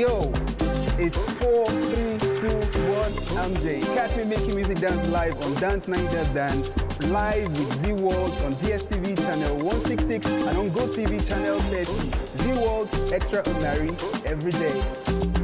Yo, it's 4, 3, 2, 1, Amjay. Catch me making music dance live on Dance Naija Dance, live with Zee World on DSTV channel 166 and on GoTV channel 30. Zee World Extraordinary every day.